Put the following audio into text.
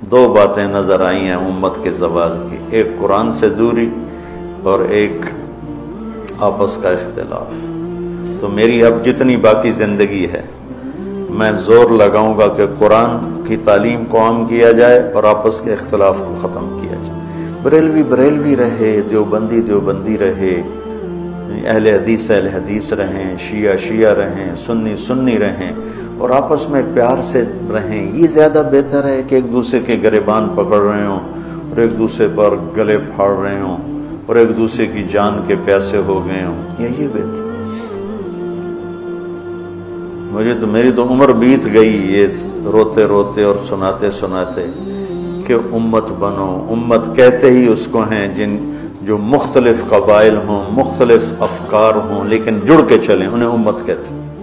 दो बातें नज़र आई हैं उम्मत के जवाल की। एक कुरान से दूरी और एक आपस का इख्तलाफ। तो मेरी अब जितनी बाकी ज़िंदगी है, मैं ज़ोर लगाऊँगा कि कुरान की तालीम को आम किया जाए और आपस के अख्तिलाफ को ख़त्म किया जाए। बरेलवी बरेलवी रहे, देवबंदी देवबंदी रहे, अहल हदीस अहल हदीस रहें, शिया शिया रहें, सुन्नी सुन्नी रहें। और आपस में प्यार से रहें। ये ज़्यादा बेहतर है कि एक दूसरे के गरेबान पकड़ रहे हों और एक दूसरे पर गले फाड़ रहे हों और एक दूसरे की जान के प्यासे हो गए हों। यही बेहतर मुझे तो मेरी तो उम्र बीत गई ये रोते रोते और सुनाते सुनाते कि उम्मत बनो। उम्मत कहते ही उसको हैं जिन, जो मुख्तलिफ़ कबाइल हों, मुख्तलिफ़ अफकार हों, लेकिन जुड़ के चलें, उन्हें उम्मत कहते हैं।